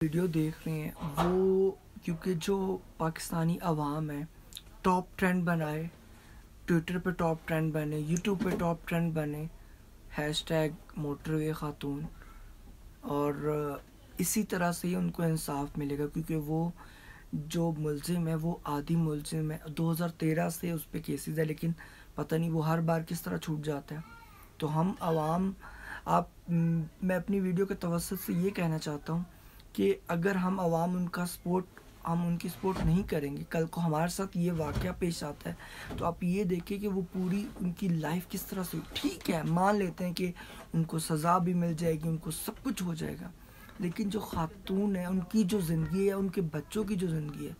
Video देख रहे हैं, वो क्योंकि जो पाकिस्तानी अवाम है टॉप ट्रेंड बनाए ट्विटर पे टॉप ट्रेंड बने यूट्यूब पे टॉप ट्रेंड बने हैश टैग मोटरवे ख़ातून, और, इसी तरह से ही उनको इंसाफ मिलेगा, क्योंकि वो जो मुलजिम है, वो आदि मुलजिम है। 2013 से उस पर केसेस है, लेकिन पता नहीं वो हर बार किस तरह छूट जाता है। तो हम आवाम आप, मैं अपनी वीडियो के तवसत से ये कहना चाहता हूँ कि अगर हम आवाम उनका सपोर्ट हम उनकी सपोर्ट नहीं करेंगे, कल को हमारे साथ ये वाक़ पेश आता है तो आप ये देखें कि वो पूरी उनकी लाइफ किस तरह से, ठीक है, मान लेते हैं कि उनको सज़ा भी मिल जाएगी, उनको सब कुछ हो जाएगा, लेकिन जो ख़ातून है, उनकी जो ज़िंदगी है, उनके बच्चों की जो ज़िंदगी है,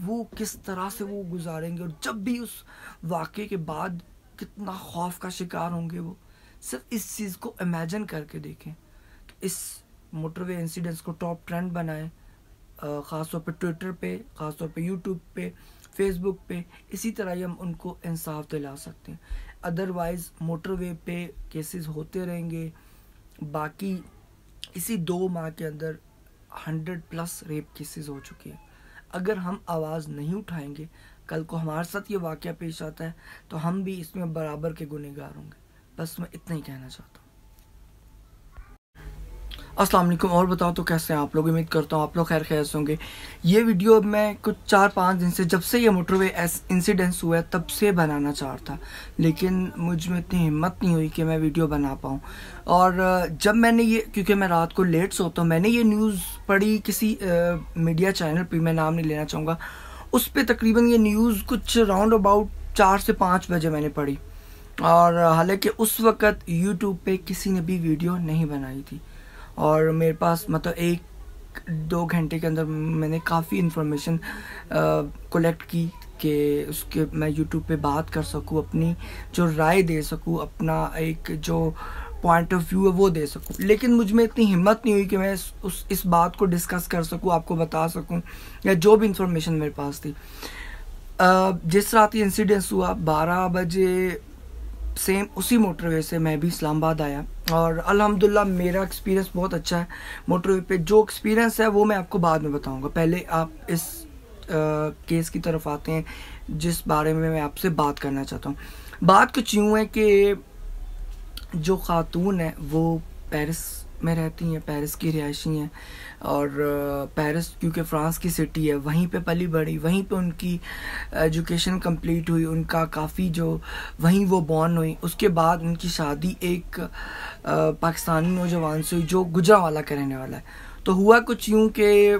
वो किस तरह से वो गुजारेंगे, और जब भी उस वाक़े के बाद कितना खौफ का शिकार होंगे वो, सिर्फ़ इस चीज़ को इमेजन करके देखें तो इस मोटरवे इंसिडेंट्स को टॉप ट्रेंड बनाएँ ख़ासतौर पे ट्विटर पे, ख़ासतौर पे यूट्यूब पे फेसबुक पे, इसी तरह ही हम उनको इंसाफ दिला सकते हैं। अदरवाइज़ मोटरवे पे केसेस होते रहेंगे। बाकी, इसी दो माह के अंदर हंड्रेड प्लस रेप केसेस हो चुके हैं। अगर हम आवाज़ नहीं उठाएँगे, कल को हमारे साथ ये वाक़ पेश आता है तो हम भी इसमें बराबर के गुनहगार होंगे। बस मैं इतना ही कहना चाहता हूँ। अस्सलाम वालेकुम और बताओ तो कैसे हैं आप लोग? उम्मीद करता हूँ आप लोग खैर खैर होंगे। ये वीडियो मैं कुछ चार पाँच दिन से जब से ये मोटरवे इंसिडेंस हुआ है तब से बनाना चाह था। लेकिन मुझमें इतनी हिम्मत नहीं हुई कि मैं वीडियो बना पाऊँ। और जब मैंने ये क्योंकि मैं रात को लेट सोता हूँ मैंने ये न्यूज़ पढ़ी किसी आ, मीडिया चैनल पर मैं नाम नहीं लेना चाहूँगा। उस पर तकरीबन ये न्यूज़ कुछ राउंड अबाउट चार से पाँच बजे मैंने पढ़ी। और हालाँकि उस वक़्त यूट्यूब पे किसी ने भी वीडियो नहीं बनाई थी। और मेरे पास मतलब एक, दो घंटे के अंदर मैंने काफ़ी इन्फॉर्मेशन कलेक्ट की कि उसके मैं यूट्यूब पे बात कर सकूँ, अपनी जो राय दे सकूँ, अपना एक जो पॉइंट ऑफ़ व्यू है वो दे सकूँ। लेकिन मुझमें इतनी हिम्मत नहीं हुई कि मैं उस, इस बात को डिस्कस कर सकूँ, आपको बता सकूँ, या जो भी इंफॉर्मेशन मेरे पास थी। जिस रात ये इंसिडेंस हुआ, बारह बजे सेम उसी मोटरवे से मैं भी इस्लामाबाद आया। और अल्हम्दुलिल्लाह मेरा एक्सपीरियंस बहुत अच्छा है मोटरवे पे। जो एक्सपीरियंस है वो मैं आपको बाद में बताऊँगा। पहले आप इस आ, केस की तरफ़ आते हैं जिस बारे में मैं आपसे बात करना चाहता हूँ। बात कुछ यूँ है कि जो ख़ातून है वो पेरिस में रहती हैं पेरिस की रिहायशी हैं और पेरिस क्योंकि फ़्रांस की सिटी है, वहीं पे पली बढ़ी, वहीं पे उनकी एजुकेशन कंप्लीट हुई, उनका काफ़ी जो, वहीं वो बॉर्न हुई। उसके बाद उनकी शादी एक पाकिस्तानी नौजवान से हुई, जो गुजरा वाला का रहने वाला है। तो हुआ कुछ यूँ कि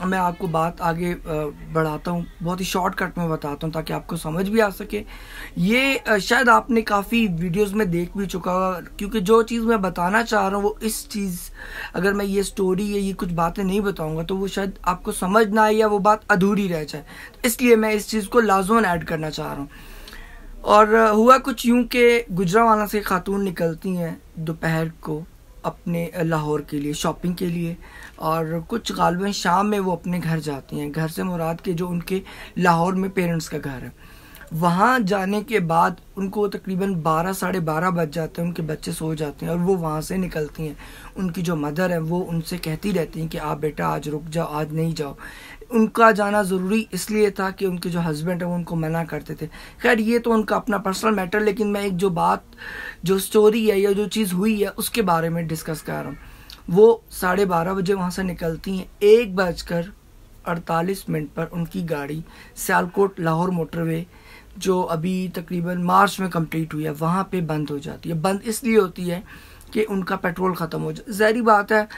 मैं आपको बात आगे बढ़ाता हूँ, बहुत ही शॉर्टकट में बताता हूँ ताकि आपको समझ भी आ सके। ये शायद आपने काफ़ी वीडियोस में देख भी चुका होगा, क्योंकि जो चीज़ मैं बताना चाह रहा हूँ, वो इस चीज़, अगर मैं ये स्टोरी या ये कुछ बातें नहीं बताऊँगा तो वो शायद आपको समझ ना आए या वो बात अधूरी रह जाए। इसलिए मैं इस चीज़ को लाजमन ऐड करना चाह रहा हूँ। और हुआ कुछ यूँ कि गुजरावाला से खातून निकलती हैं दोपहर को अपने लाहौर के लिए शॉपिंग के लिए। और कुछ गालबन शाम में वो अपने घर जाती हैं। घर से मुराद के जो उनके लाहौर में पेरेंट्स का घर है। वहाँ जाने के बाद उनको तकरीबन बारह, साढ़े बारह बज जाते हैं। उनके बच्चे सो जाते हैं और वो वहाँ से निकलती हैं। उनकी जो मदर है, वो उनसे कहती रहती हैं कि आप बेटा आज रुक जाओ, आज नहीं जाओ। उनका जाना ज़रूरी इसलिए था कि उनके जो हस्बैंड है, वो उनको मना करते थे। खैर, ये तो उनका अपना पर्सनल मैटर लेकिन मैं एक जो बात, जो स्टोरी है या जो चीज़ हुई है, उसके बारे में डिस्कस कर रहा हूँ। वो साढ़े बारह बजे वहाँ से निकलती हैं। एक बजकर अड़तालीस मिनट पर उनकी गाड़ी सियालकोट लाहौर मोटरवे, जो अभी तकरीबन मार्च में कंप्लीट हुई है, वहाँ पे बंद हो जाती है। बंद इसलिए होती है कि उनका पेट्रोल ख़त्म हो जाए जहरी बात है,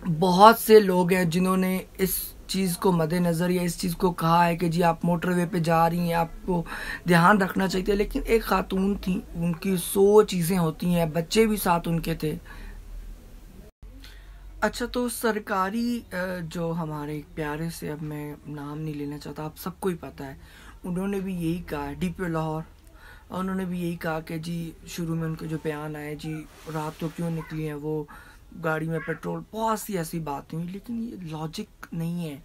बहुत से लोग हैं जिन्होंने इस चीज़ को मद्देनज़र या इस चीज़ को कहा है कि जी आप मोटरवे पे जा रही हैं, आपको ध्यान रखना चाहिए। लेकिन एक खातून थी, उनकी सौ चीज़ें होती हैं, बच्चे भी साथ उनके थे। अच्छा तो सरकारी जो हमारे प्यारे से अब मैं नाम नहीं लेना चाहता, आप सबको ही पता है, उन्होंने भी यही कहा डी पी लाहौर। उन्होंने भी यही कहा कि जी, शुरू में उनके जो बयान आए, जी, रात तो क्यों निकली है वो गाड़ी में पेट्रोल, बहुत सी ऐसी बातें हुई, लेकिन ये लॉजिक नहीं है।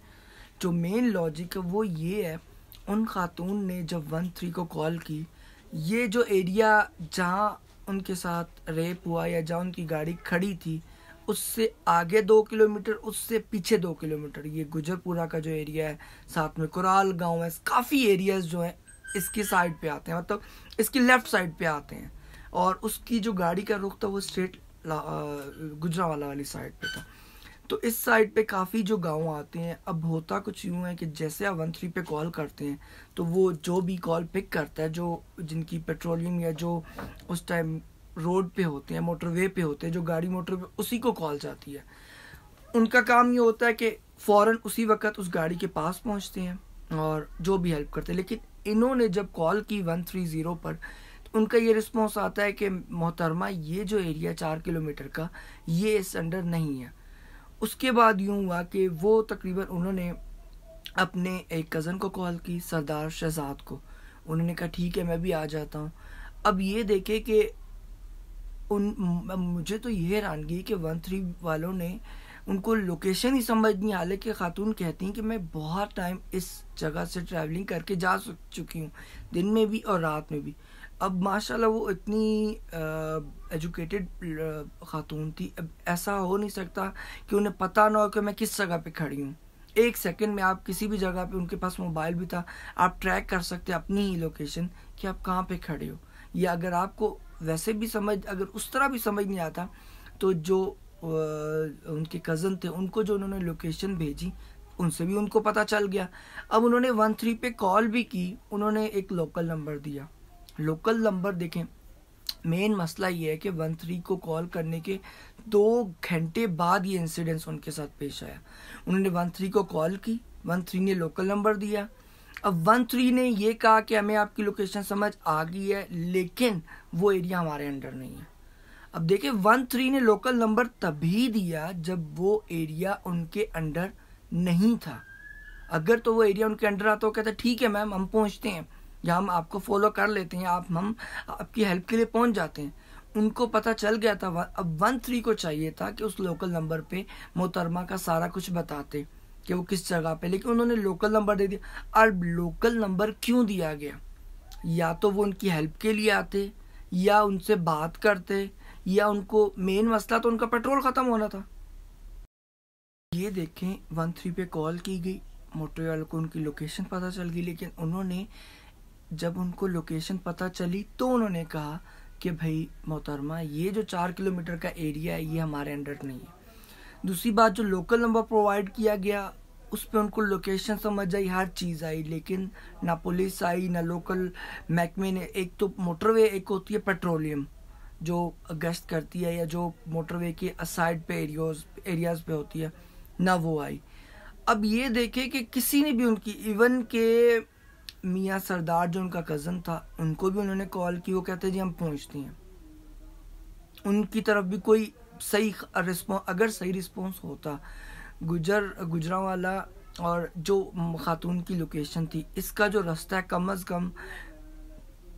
जो मेन लॉजिक है, वो ये है, उन खातून ने जब वन थ्री को कॉल की, ये जो एरिया जहाँ उनके साथ रेप हुआ या जहाँ उनकी गाड़ी खड़ी थी उससे आगे दो किलोमीटर, उससे पीछे दो किलोमीटर। ये गुजरपुरा का जो एरिया है, साथ में कुराल गाँव है, काफ़ी एरियाज़ जो है, इसकी साइड पे आते हैं। मतलब इसकी लेफ़्ट साइड पे आते हैं। और उसकी जो गाड़ी का रुख था, वो स्ट्रेट गुजरावाला वाली साइड पे था। तो इस साइड पे काफ़ी जो गाँव आते हैं, अब होता कुछ यूँ है कि जैसे आप वन थ्री पे कॉल करते हैं तो वो जो भी कॉल पिक करता है, जो जिनकी पेट्रोलियम या जो उस टाइम रोड पे होते हैं मोटरवे पे होते हैं, जो गाड़ी मोटर पे, उसी को कॉल जाती है। उनका काम ये होता है कि फ़ौरन उसी वक्त उस गाड़ी के पास पहुँचते हैं और जो भी हेल्प करते हैं। लेकिन इन्होंने जब कॉल की वन थ्री ज़ीरो पर तो उनका ये रिस्पॉन्स आता है कि मोहतरमा, ये जो एरिया चार किलोमीटर का, ये इस अंडर नहीं है। उसके बाद यूँ हुआ कि वो तकरीबन उन्होंने अपने एक कज़न को कॉल की, सरदार शहजाद को। उन्होंने कहा, ठीक है, मैं भी आ जाता हूँ। अब ये देखे कि उन मुझे तो ये हैरानगी कि वन थ्री वालों ने उनको लोकेशन ही समझ नहीं आ कि खातून कहती हैं कि मैं बहुत टाइम इस जगह से ट्रैवलिंग करके जा चुकी हूँ, दिन में भी और रात में भी। अब माशाल्लाह वो इतनी एजुकेटेड खातून थी, अब ऐसा हो नहीं सकता कि उन्हें पता ना हो कि मैं किस जगह पे खड़ी हूँ। एक सेकंड में आप किसी भी जगह पे, उनके पास मोबाइल भी था, आप ट्रैक कर सकते अपनी ही लोकेशन कि आप कहाँ पे खड़े हो। या अगर आपको वैसे भी समझ, अगर उस तरह भी समझ नहीं आता तो जो उनके कज़न थे, उनको जो उन्होंने लोकेशन भेजी, उनसे भी उनको पता चल गया। अब उन्होंने वन थ्री पे कॉल भी की, उन्होंने एक लोकल नंबर दिया। लोकल नंबर देखें मेन मसला ये है कि वन थ्री को कॉल करने के दो घंटे बाद ये इंसिडेंस उनके साथ पेश आया। उन्होंने वन थ्री को कॉल की वन थ्री ने लोकल नंबर दिया। अब वन थ्री ने ये कहा कि हमें आपकी लोकेशन समझ आ गई है, लेकिन वो एरिया हमारे अंडर नहीं है। अब देखिए, वन थ्री ने लोकल नंबर तभी दिया जब वो एरिया उनके अंडर नहीं था। अगर तो वो एरिया उनके अंडर आता तो कहते, ठीक है मैम, हम पहुँचते हैं। या हम आपको फॉलो कर लेते हैं, आप, हम आपकी हेल्प के लिए पहुँच जाते हैं। उनको पता चल गया था, अब वन थ्री को चाहिए था कि उस लोकल नंबर पे मोहतरमा का सारा कुछ बताते। कि वो किस जगह पे, लेकिन उन्होंने लोकल नंबर दे दिया। और लोकल नंबर क्यों दिया गया? या तो वो उनकी हेल्प के लिए आते, या उनसे बात करते, या उनको मेन मसला तो उनका पेट्रोल ख़त्म होना था। ये देखें वन थ्री पे कॉल की गई। मोटर वालों को उनकी लोकेशन पता चल गई, लेकिन उन्होंने, जब उनको लोकेशन पता चली तो उन्होंने कहा कि भाई मोहतरमा, ये जो चार किलोमीटर का एरिया है, ये हमारे अंडर नहीं है। दूसरी बात जो लोकल नंबर प्रोवाइड किया गया, उस पर उनको लोकेशन समझ आई, हर चीज़ आई, लेकिन ना पुलिस आई, ना लोकल महकमे ने, एक तो मोटरवे एक होती है पेट्रोलियम जो गश्त करती है या जो मोटरवे के साइड पे एरियोज एरियाज़ पे होती है, ना वो आई। अब ये देखे कि किसी ने भी उनकी इवन के मियाँ सरदार जो उनका कज़न था, उनको भी उन्होंने कॉल की वो कहते जी हम पहुँचते हैं। उनकी तरफ़ भी कोई सही रिस्पॉन्स अगर सही रिस्पॉन्स होता गुजर गुजरा वाला और जो खातून की लोकेशन थी इसका जो रास्ता है कम अज़ कम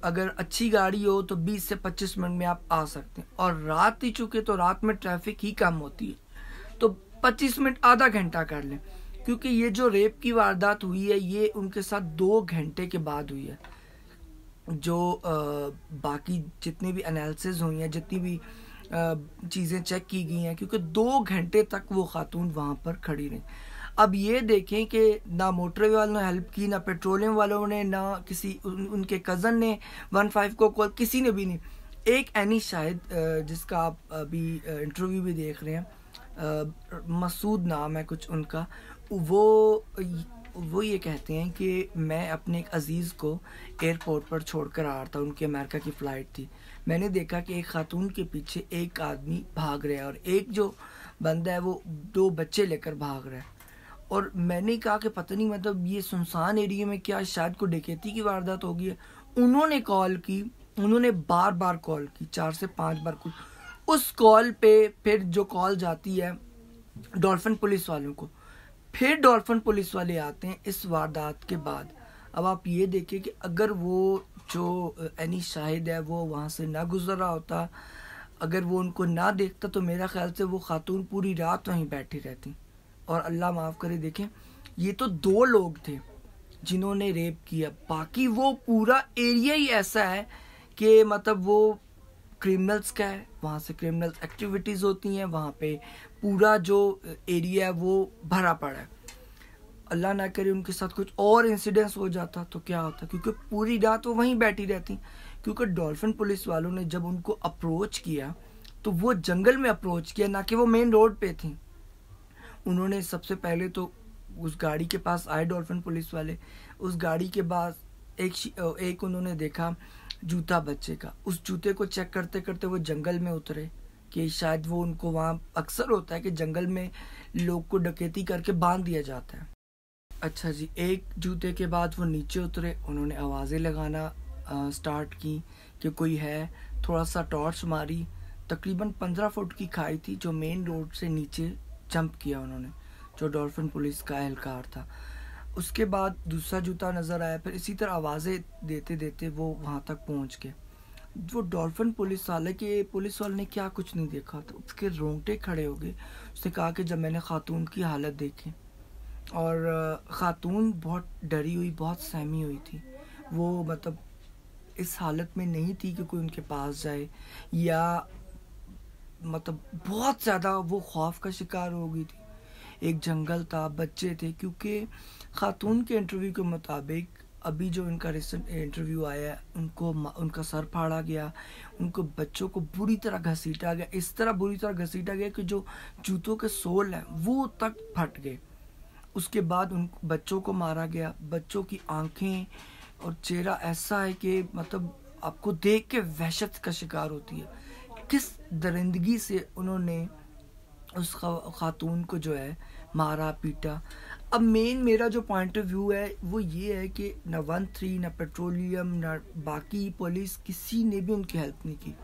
अगर अच्छी गाड़ी हो तो 20 से 25 मिनट में आप आ सकते हैं। और रात ही चुके तो रात में ट्रैफ़िक ही कम होती है तो 25 मिनट आधा घंटा कर लें। क्योंकि ये जो रेप की वारदात हुई है ये उनके साथ दो घंटे के बाद हुई है। जो आ, बाकी जितनी भी एनालिसिस हुई हैं जितनी भी चीज़ें चेक की गई हैं क्योंकि दो घंटे तक वो खातून वहाँ पर खड़ी रही। अब ये देखें कि ना मोटरवे वालों ने हेल्प की ना पेट्रोलियम वालों ने ना किसी उन, उनके कज़न ने वन फाइव को कॉल किसी ने भी नहीं। एक एनी शायद जिसका आप अभी इंटरव्यू भी देख रहे हैं मसूद नाम है कुछ उनका। वो वो ये कहते हैं कि मैं अपने एक अज़ीज़ को एयरपोर्ट पर छोड़कर आ रहा था उनकी अमेरिका की फ़्लाइट थी। मैंने देखा कि एक खातून के पीछे एक आदमी भाग रहा है और एक जो बंदा है वो दो बच्चे लेकर भाग रहा है। और मैंने कहा कि पता नहीं मतलब ये सुनसान एरिया में क्या शायद को डकैती की वारदात होगी। है उन्होंने कॉल की, उन्होंने बार बार कॉल की, चार से पाँच बार कुछ। उस कॉल पे फिर जो कॉल जाती है डॉल्फिन पुलिस वालों को, फिर डॉल्फिन पुलिस वाले आते हैं इस वारदात के बाद। अब आप ये देखिए कि अगर वो जो एनी शाहिद है, वो वहाँ से ना गुजर रहा होता। अगर वो उनको ना देखता तो मेरा ख्याल से वो खातून पूरी रात वहीं बैठी रहती। और अल्लाह माफ़ करे, देखें, ये तो दो लोग थे जिन्होंने रेप किया। बाकी वो पूरा एरिया ही ऐसा है कि मतलब वो क्रिमिनल्स का है। वहाँ से क्रिमिनल्स एक्टिविटीज़ होती हैं, वहाँ पे पूरा जो एरिया है, वो भरा पड़ा है। अल्लाह ना करे उनके साथ कुछ और इंसिडेंस हो जाता तो क्या होता? क्योंकि पूरी रात वो वहीं बैठी रहती। क्योंकि डॉल्फिन पुलिस वालों ने जब उनको अप्रोच किया तो वो जंगल में अप्रोच किया, ना कि वो मेन रोड पे थी। उन्होंने सबसे पहले तो उस गाड़ी के पास आए डॉल्फिन पुलिस वाले। उस गाड़ी के बाद एक एक उन्होंने देखा जूता बच्चे का। उस जूते को चेक करते करते वो जंगल में उतरे, कि शायद वो उनको वहाँ अक्सर होता है कि जंगल में लोग को डकैती करके बाँध दिया जाता है। अच्छा जी एक जूते के बाद वो नीचे उतरे उन्होंने आवाज़ें लगाना आ, स्टार्ट की कि कोई है थोड़ा सा टॉर्च मारी तकरीबन पंद्रह फुट की खाई थी जो मेन रोड से नीचे जंप किया उन्होंने जो डॉल्फिन पुलिस का एहलकार था। उसके बाद दूसरा जूता नज़र आया फिर इसी तरह आवाज़ें देते देते वो वहाँ तक पहुँच गए। वो डॉल्फिन पुलिस वाले के पुलिस वाले ने क्या कुछ नहीं देखा तो उसके रोंगटे खड़े हो गए। उसने कहा कि जब मैंने खातून की हालत देखी और ख़ातून बहुत डरी हुई, बहुत सहमी हुई थी। वो मतलब इस हालत में नहीं थी कि कोई उनके पास जाए या मतलब बहुत ज़्यादा वो खौफ का शिकार हो गई थी। एक जंगल था, बच्चे थे, क्योंकि ख़ातून के इंटरव्यू के मुताबिक अभी जो इनका रिसेंट इंटरव्यू आया उनको उनका सर फाड़ा गया, उनको बच्चों को बुरी तरह घसीटा गया। इस तरह बुरी तरह घसीटा गया कि जो जूतों के सोल हैं, वो तक फट गए। उसके बाद उन बच्चों को मारा गया। बच्चों की आँखें और चेहरा ऐसा है कि मतलब आपको देख के वहशत का शिकार होती है। किस दरिंदगी से उन्होंने उस खातून को जो है मारा, पीटा। अब मेन मेरा जो पॉइंट ऑफ़ व्यू है, वो ये है कि न वन थ्री, न पेट्रोलियम, न बाकी पुलिस किसी ने भी उनकी हेल्प नहीं की।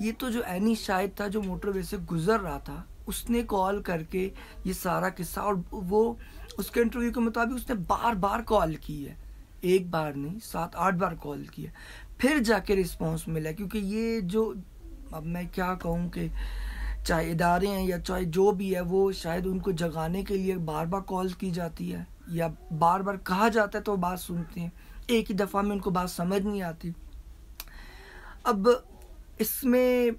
ये तो जो एनी शायद था, जो मोटरवे से गुजर रहा था, उसने कॉल करके ये सारा किस्सा और वो उसके इंटरव्यू के मुताबिक उसने बार बार कॉल की है। एक बार नहीं, सात, आठ बार कॉल किया फिर जाके रिस्पॉन्स मिला, क्योंकि ये जो, अब मैं क्या कहूँ कि चाहे इदारे हैं या चाहे जो भी है, वो शायद उनको जगाने के लिए बार बार कॉल की जाती है, या बार बार कहा जाता है तो बात सुनते हैं। एक ही दफ़ा में उनको बात समझ नहीं आती। अब इसमें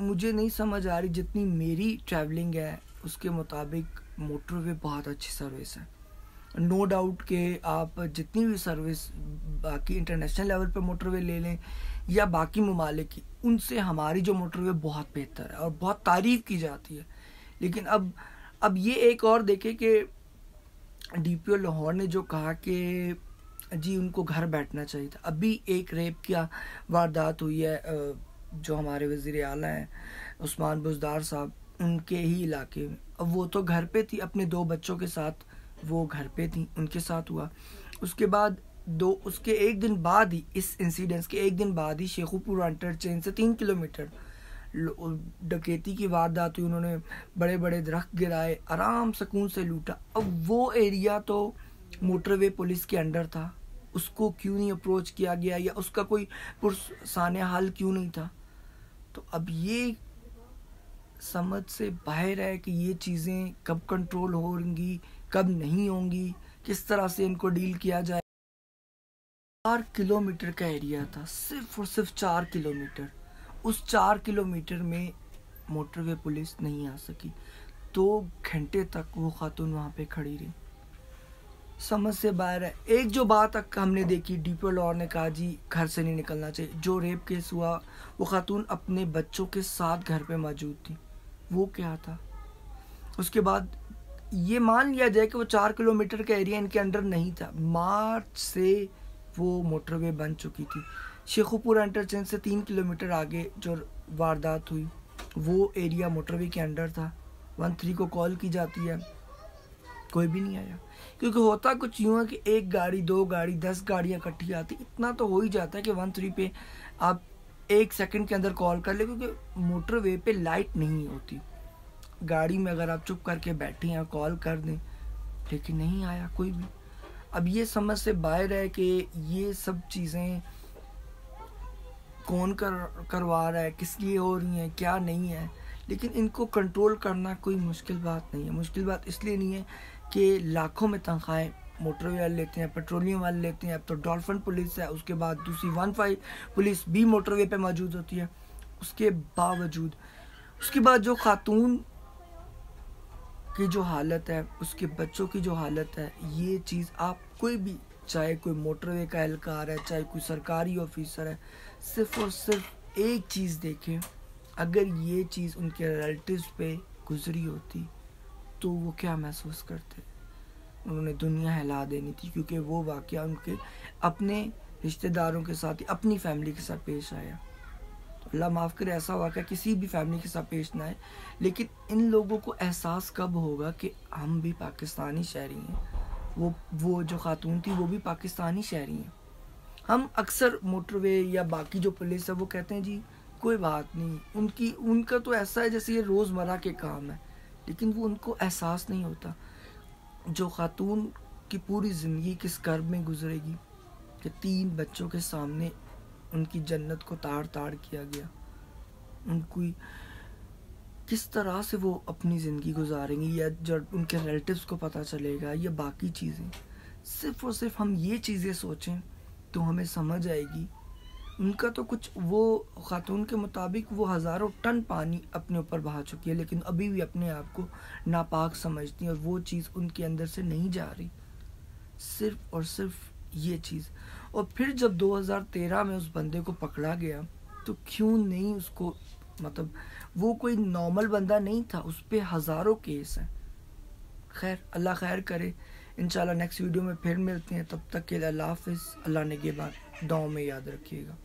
मुझे नहीं समझ आ रही जितनी मेरी ट्रैवलिंग है, उसके मुताबिक मोटरवे बहुत अच्छी सर्विस है। नो no डाउट के आप जितनी भी सर्विस बाकी इंटरनेशनल लेवल पर मोटरवे ले लें या बाकी ममालिक की, उनसे हमारी जो मोटरवे बहुत बेहतर है और बहुत तारीफ़ की जाती है। लेकिन अब अब ये एक और देखें कि डी पी ओ लाहौर ने जो कहा कि जी उनको घर बैठना चाहिए था। अभी एक रेप की वारदात हुई है जो हमारे वज़ीर अला हैं, उस्मान बुजदार साहब। उनके ही इलाके में। अब वो तो घर पे थी, अपने दो बच्चों के साथ वो घर पे थी, उनके साथ हुआ। उसके बाद दो, उसके एक दिन बाद ही, इस इंसिडेंस के एक दिन बाद ही शेखुपुर इंटरचेंज से तीन किलोमीटर डकैती की वारदात हुई, उन्होंने बड़े बड़े दरख्त गिराए, आराम सुकून से लूटा। अब वो एरिया तो मोटरवे पुलिस के अंडर था। उसको क्यों नहीं अप्रोच किया गया या उसका कोई पुरसान हाल क्यों नहीं था? तो अब ये समझ से बाहर है कि ये चीज़ें कब कंट्रोल होंगी, कब नहीं होंगी, किस तरह से इनको डील किया जाए। चार किलोमीटर का एरिया था, सिर्फ़ और सिर्फ़ चार किलोमीटर। उस चार किलोमीटर में मोटरवे पुलिस नहीं आ सकी। दो घंटे तक वो खातून वहाँ पे खड़ी रही। समझ से बाहर है। एक जो बात हमने देखी डीपो लॉर ने कहा, जी, घर से नहीं निकलना चाहिए। जो रेप केस हुआ, वो खातून अपने बच्चों के साथ घर पे मौजूद थी। वो क्या था? उसके बाद ये मान लिया जाए कि वो चार किलोमीटर का एरिया इनके अंडर नहीं था। मार्च से वो मोटरवे बन चुकी थी। शेखुपुर इंटरचेंज से तीन किलोमीटर आगे जो वारदात हुई, वो एरिया मोटरवे के अंडर था। वन थ्री को कॉल की जाती है। कोई भी नहीं आया। क्योंकि होता कुछ यूँ है कि एक गाड़ी, दो गाड़ी, दस गाड़ियाँ इकट्ठी आती। इतना तो हो ही जाता है कि वन थ्री पे आप एक सेकंड के अंदर कॉल कर ले, क्योंकि मोटरवे पे लाइट नहीं होती। गाड़ी में अगर आप चुप करके बैठे हैं कॉल कर दें, लेकिन नहीं आया कोई भी। अब ये समझ से बाहर है कि ये सब चीज़ें कौन कर, करवा रहा है, किस लिए हो रही हैं, क्या नहीं है। लेकिन इनको कंट्रोल करना कोई मुश्किल बात नहीं है। मुश्किल बात इसलिए नहीं है कि लाखों में तनख्वाहें मोटरवे वाले लेते हैं, पेट्रोलियम वाले लेते हैं, अब तो डॉल्फिन पुलिस है, उसके बाद दूसरी वन फाइव पुलिस भी मोटरवे पे मौजूद होती है। उसके बावजूद, उसके बाद जो खातून की जो हालत है, उसके बच्चों की जो हालत है, ये चीज़ आप कोई भी, चाहे कोई मोटरवे का एहलकार है, चाहे कोई सरकारी ऑफिसर है, सिर्फ़ और सिर्फ़ एक चीज़ देखें, अगर ये चीज़ उनके रिलेटिव्स पे गुजरी होती तो वो क्या महसूस करते? उन्होंने दुनिया हिला देनी थी, क्योंकि वो वाक़ उनके अपने रिश्तेदारों के साथ अपनी फैमिली के साथ पेश आया। तो अल्लाह माफ़ करे, ऐसा वाक़ किसी भी फैमिली के साथ पेश ना आए। लेकिन इन लोगों को एहसास कब होगा कि हम भी पाकिस्तानी शहरी हैं? वो वो जो खातून थी, वो भी पाकिस्तानी शहरी हैं। हम अक्सर मोटरवे या बाकी जो पुलिस है, वो कहते हैं, जी, कोई बात नहीं। उनकी, उनका तो ऐसा है जैसे ये रोज़मर्रा के काम है। लेकिन वो उनको एहसास नहीं होता। जो खातून की पूरी ज़िंदगी किस कर्ब में गुजरेगी, कि तीन बच्चों के सामने उनकी जन्नत को ताड़ ताड़ किया गया। उनको किस तरह से वो अपनी ज़िंदगी गुजारेंगी, या जब उनके रिलेटिव्स को पता चलेगा, या बाकी चीज़ें। सिर्फ़ और सिर्फ़ हम ये चीज़ें सोचें तो हमें समझ आएगी उनका तो कुछ वो ख़ातून के मुताबिक वो हज़ारों टन पानी अपने ऊपर बहा चुकी है, लेकिन अभी भी अपने आप को नापाक समझती हैं और वो चीज़ उनके अंदर से नहीं जा रही। सिर्फ़ और सिर्फ़ ये चीज़। और फिर जब 2013 में उस बंदे को पकड़ा गया तो क्यों नहीं उसको मतलब वो कोई नॉर्मल बंदा नहीं था, उस पर हज़ारों केस हैं। खैर, अल्लाह खैर करे। इंशाल्लाह नेक्स्ट वीडियो में फिर मिलते हैं। तब तक के लिए अल्लाह हाफिज़। अल्लाह ने दाव में याद रखिएगा।